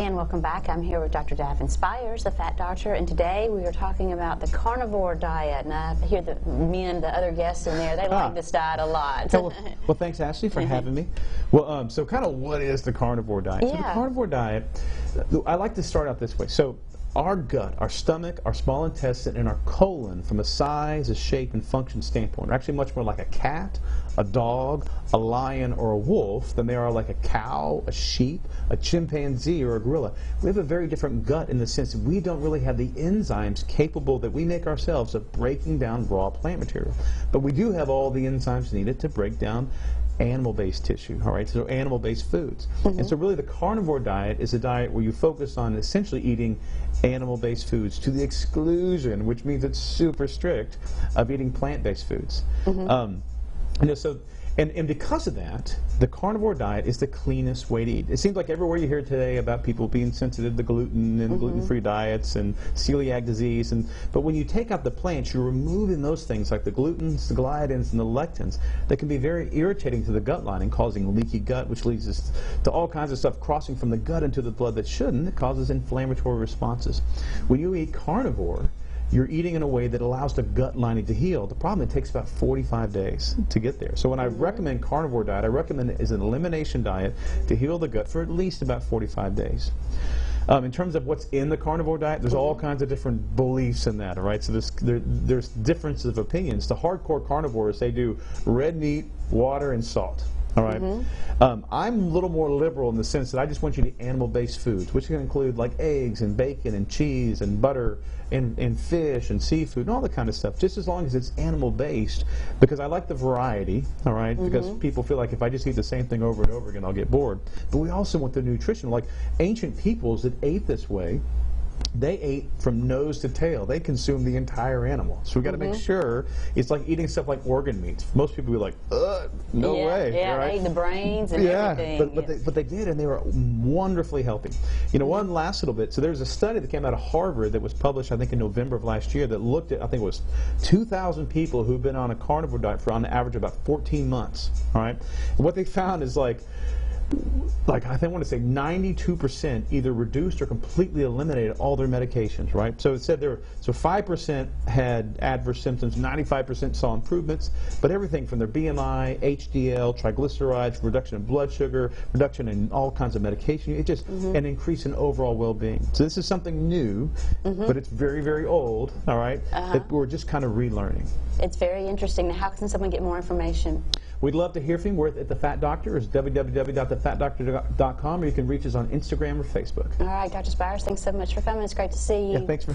And welcome back. I'm here with Dr. Davin Spires, the Fat Doctor, and today we are talking about the carnivore diet. And I hear the men, the other guests in there, they Ah. like this diet a lot. well, well, thanks, Ashley, for having me. Well, um, so kind of what is the carnivore diet? So the carnivore diet, I like to start out this way. So our gut, our stomach, our small intestine, and our colon, from a size, a shape, and function standpoint, are actually much more like a cat, a dog, a lion, or a wolf than they are like a cow, a sheep, a chimpanzee, or a gorilla. We have a very different gut in the sense that we don't really have the enzymes capable that we make ourselves of breaking down raw plant material. But we do have all the enzymes needed to break down animal-based tissue, all right, so animal-based foods. And so really the carnivore diet is a diet where you focus on essentially eating animal-based foods to the exclusion, which means it's super strict, of eating plant-based foods. Um, you know, so, and, and because of that, the carnivore diet is the cleanest way to eat. It seems like everywhere you hear today about people being sensitive to gluten and mm-hmm. gluten-free diets and celiac disease, and but when you take out the plants, you're removing those things like the glutens, the gliadins, and the lectins that can be very irritating to the gut lining, causing leaky gut, which leads us to all kinds of stuff crossing from the gut into the blood that shouldn't. It causes inflammatory responses. When you eat carnivore, you're eating in a way that allows the gut lining to heal. The problem, it takes about 45 days to get there. So when I recommend carnivore diet, I recommend it as an elimination diet to heal the gut for at least about 45 days. Um, in terms of what's in the carnivore diet, there's all kinds of different beliefs in that, all right? So there's, there, there's differences of opinions. The hardcore carnivores, they do red meat, water, and salt. All right? um, I'm a little more liberal in the sense that I just want you to eat animal-based foods, which can include like eggs and bacon and cheese and butter and, and fish and seafood and all that kind of stuff, just as long as it's animal-based, because I like the variety, all right? Because people feel like if I just eat the same thing over and over again, I'll get bored. But we also want the nutrition. Like ancient peoples that ate this way, they ate from nose to tail. They consumed the entire animal. So we got to make mm-hmm. sure it's like eating stuff like organ meats. Most people be like, "Ugh, no yeah, way." Yeah, right? they eat the brains and yeah, everything. but, but, yeah. they, but they did, and they were wonderfully healthy. You know, one last little bit. So there's a study that came out of Harvard that was published, I think, in November of last year that looked at, I think it was 2,000 people who've been on a carnivore diet for on average about 14 months. All right, and what they found is like like I think I want to say 92% either reduced or completely eliminated all their medications, right? So it said there, so 5% had adverse symptoms, 95% saw improvements, but everything from their BMI, HDL, triglycerides, reduction in blood sugar, reduction in all kinds of medication, it just mm-hmm. an increase in overall well-being. So this is something new, mm-hmm. but it's very, very old, all right, that uh-huh. we're just kind of relearning. It's very interesting. Now, how can someone get more information? We'd love to hear from you. We're at The Fat Doctor. It's www.thefatdoctor.com, or you can reach us on Instagram or Facebook. All right, Dr. Spires, thanks so much for coming. It's great to see you. Yeah, thanks for